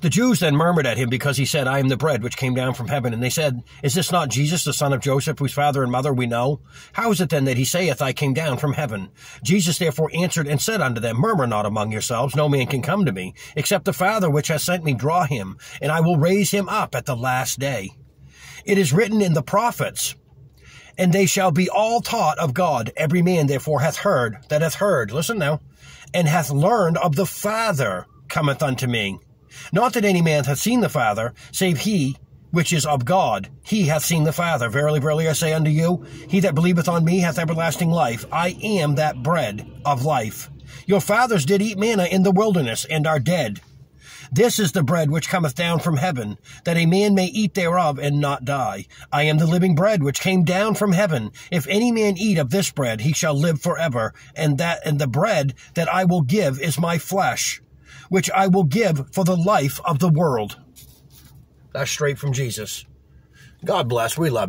The Jews then murmured at him because he said, I am the bread which came down from heaven. And they said, Is this not Jesus, the son of Joseph, whose father and mother we know? How is it then that he saith, I came down from heaven? Jesus therefore answered and said unto them, Murmur not among yourselves, no man can come to me, except the Father which has sent me draw him, and I will raise him up at the last day. It is written in the prophets, and they shall be all taught of God. Every man therefore hath heard, that hath heard, listen now, and hath learned of the Father cometh unto me. Not that any man hath seen the Father, save he which is of God. He hath seen the Father. Verily, verily, I say unto you, he that believeth on me hath everlasting life. I am that bread of life. Your fathers did eat manna in the wilderness, and are dead. This is the bread which cometh down from heaven, that a man may eat thereof and not die. I am the living bread which came down from heaven. If any man eat of this bread, he shall live forever. And that and the bread that I will give is my flesh which I will give for the life of the world. That's straight from Jesus. God bless. We love you.